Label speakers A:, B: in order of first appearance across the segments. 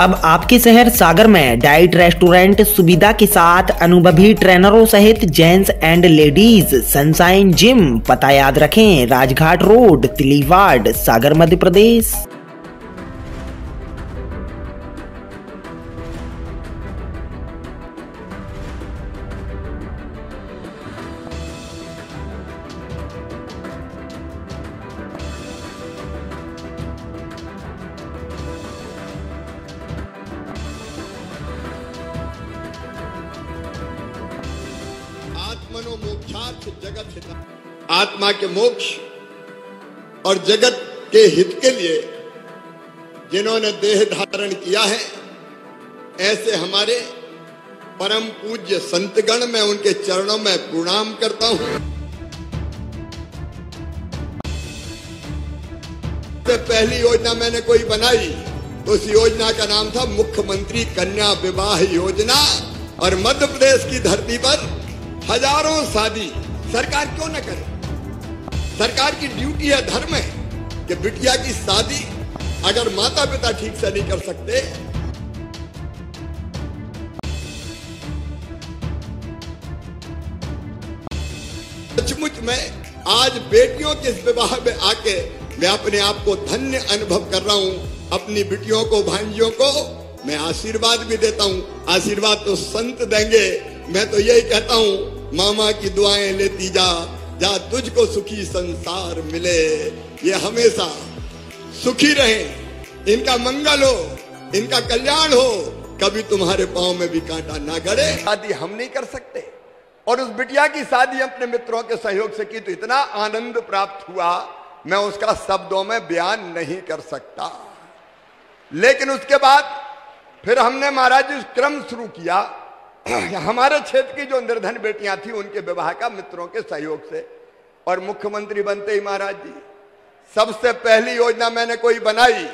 A: अब आपके शहर सागर में डाइट रेस्टोरेंट सुविधा के साथ अनुभवी ट्रेनरों सहित gents and ladies sunshine gym, पता याद रखें, राजघाट रोड, तिलीवाड़, सागर, मध्य प्रदेश।
B: मोक्षार्थ जगत हित आत्मा के मोक्ष और जगत के हित के लिए जिन्होंने देह धारण किया है, ऐसे हमारे परम पूज्य संतगण में उनके चरणों में प्रणाम करता हूँ। पहली योजना मैंने कोई बनाई तो उस योजना का नाम था मुख्यमंत्री कन्या विवाह योजना और मध्य प्रदेश की धरती पर हज़ारों शादी सरकार क्यों न करे? सरकार की ड्यूटी है धर्म है कि बिटिया की शादी अगर माता पिता ठीक से नहीं कर सकते। सचमुच में आज बेटियों के विवाह में आके मैं अपने आप को धन्य अनुभव कर रहा हूँ। अपनी बेटियों को, भांजियों को मैं आशीर्वाद भी देता हूँ। आशीर्वाद तो संत देंगे। मैं तो यही कहता हूँ मामा की दुआएँ लेती जा जा तुझको सुखी संसार मिले। ये हमेशा सुखी रहे। इनका मंगल हो, इनका कल्याण हो, कभी तुम्हारे पाँव में भी कांटा ना गड़े। शादी हम नहीं कर सकते। और उस बिटिया की शादी अपने मित्रों के सहयोग से की तो इतना आनंद प्राप्त हुआ, मैं उसका शब्दों में बयान नहीं कर सकता। लेकिन उसके बाद फिर हमने महाराज क्रम शुरू किया। हमारे क्षेत्र की जो निर्धन बेटियाँ थी, उनके विवाह का मित्रों के सहयोग से। और मुख्यमंत्री बनते ही महाराज जी, सबसे पहली योजना मैंने कोई बनाई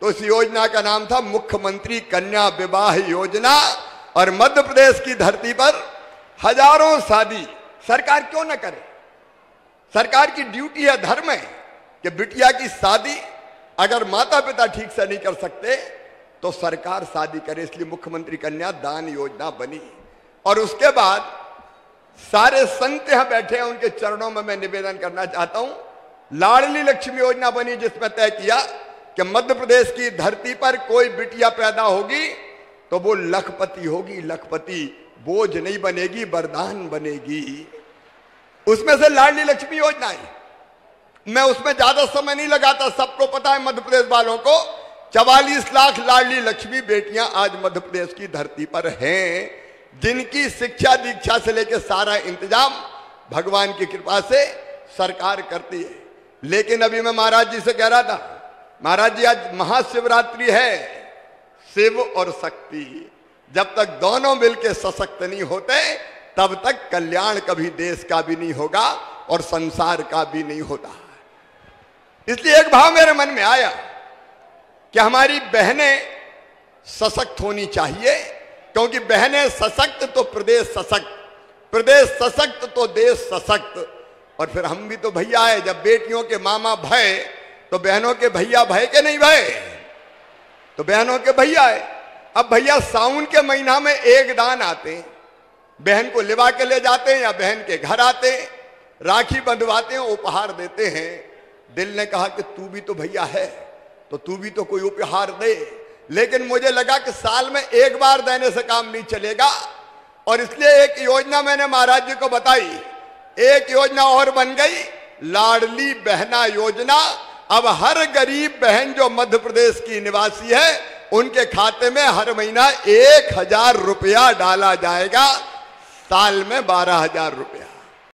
B: तो उस योजना का नाम था मुख्यमंत्री कन्या विवाह योजना। और मध्य प्रदेश की धरती पर हज़ारों शादी, सरकार क्यों ना करे? सरकार की ड्यूटी है धर्म है कि बिटिया की शादी अगर माता पिता ठीक से नहीं कर सकते तो सरकार शादी करे, इसलिए मुख्यमंत्री कन्या दान योजना बनी। और उसके बाद सारे संत यहाँ बैठे हैं, उनके चरणों में मैं निवेदन करना चाहता हूँ, लाडली लक्ष्मी योजना बनी, जिसमें तय किया कि मध्य प्रदेश की धरती पर कोई बिटिया पैदा होगी तो वो लखपति होगी। लखपति बोझ नहीं बनेगी, वरदान बनेगी। उसमें से लाडली लक्ष्मी योजना है। मैं उसमें ज़्यादा समय नहीं लगाता, सबको पता है मध्य प्रदेश वालों को। चवालीस लाख लाडली लक्ष्मी बेटियाँ आज मध्य प्रदेश की धरती पर हैं, जिनकी शिक्षा दीक्षा से लेकर सारा इंतज़ाम भगवान की कृपा से सरकार करती है। लेकिन अभी मैं महाराज जी से कह रहा था, महाराज जी आज महाशिवरात्रि है, शिव और शक्ति। जब तक दोनों मिलकर सशक्त नहीं होते, तब तक कल्याण कभी देश का भी नहीं होगा और संसार का भी नहीं होता। इसलिए एक भाव मेरे मन में आया कि हमारी बहनें सशक्त होनी चाहिए, क्योंकि बहनें सशक्त तो प्रदेश सशक्त प्रदेश सशक्त तो देश सशक्त। और फिर हम भी तो भैया है, जब बेटियों के मामा भय तो बहनों के भैया भय के नहीं भय? तो बहनों के भैया है। अब भैया साउन के महीना में एक दान आते हैं। बहन को लिवा के ले जाते हैं या बहन के घर आते हैं। राखी बंधवाते हैं, उपहार देते हैं। दिल ने कहा कि तू भी तो भैया है। तो तू भी तो कोई उपहार दे। लेकिन मुझे लगा कि साल में एक बार देने से काम नहीं चलेगा। और इसलिए एक योजना मैंने महाराज जी को बताई। एक योजना और बन गई, लाडली बहना योजना। अब हर गरीब बहन जो मध्य प्रदेश की निवासी है, उनके खाते में हर महीना एक हज़ार रुपया डाला जाएगा। साल में बारह हज़ार रुपया।